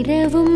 இரவும்